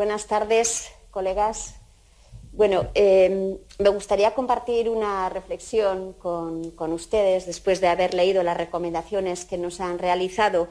Buenas tardes, colegas. Bueno, em, me gustaría compartir una reflexión con, ustedes después de haber leído las recomendaciones que nos han realizado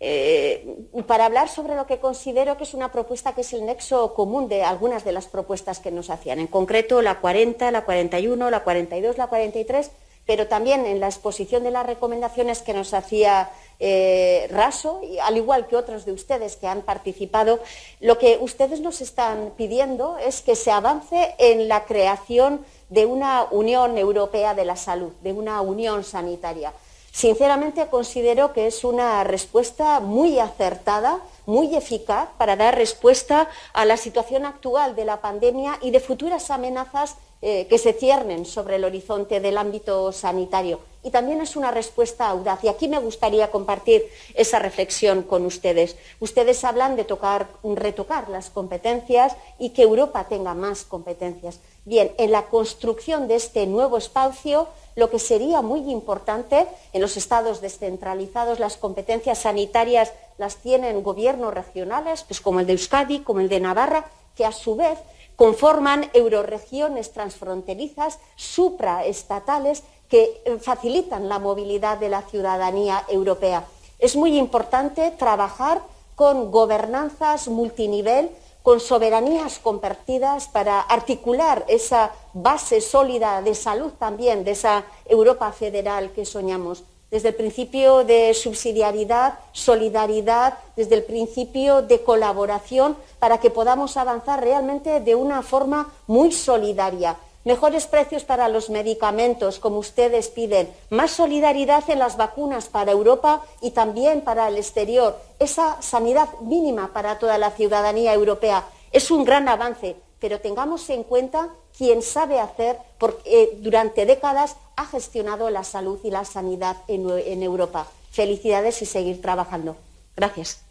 eh, para hablar sobre lo que considero que es una propuesta que es el nexo común de algunas de las propuestas que nos hacían, en concreto la 40, la 41, la 42, la 43 pero también en la exposición de las recomendaciones que nos hacía eh, Raso, al igual que otros de ustedes que han participado, lo que ustedes nos están pidiendo es que se avance en la creación de una Unión Europea de la Salud, de una Unión Sanitaria. Sinceramente considero que es una respuesta muy acertada, muy eficaz para dar respuesta a la situación actual de la pandemia y de futuras amenazas eh, que se ciernen sobre el horizonte del ámbito sanitario. Y también es una respuesta audaz. Y aquí me gustaría compartir esa reflexión con ustedes. Ustedes hablan de tocar, retocar las competencias y que Europa tenga más competencias. Bien, en la construcción de este nuevo espacio, lo que sería muy importante en los estados descentralizados, las competencias sanitarias las tienen gobiernos regionales, pues como el de Euskadi, como el de Navarra, que a su vez conforman euroregiones transfronterizas supraestatales que facilitan la movilidad de la ciudadanía europea. Es muy importante trabajar con gobernanzas multinivel, con soberanías compartidas para articular esa base sólida de salud también de esa Europa federal que soñamos desde el principio de subsidiariedad, solidaridad, desde el principio de colaboración, para que podamos avanzar realmente de una forma muy solidaria. Mejores precios para los medicamentos, como ustedes piden, más solidaridad en las vacunas para Europa y también para el exterior, esa sanidad mínima para toda la ciudadanía europea. Es un gran avance, pero tengamos en cuenta quien sabe hacer, porque eh, durante décadas ha gestionado la salud y la sanidad en, en Europa. Felicidades y seguir trabajando. Gracias.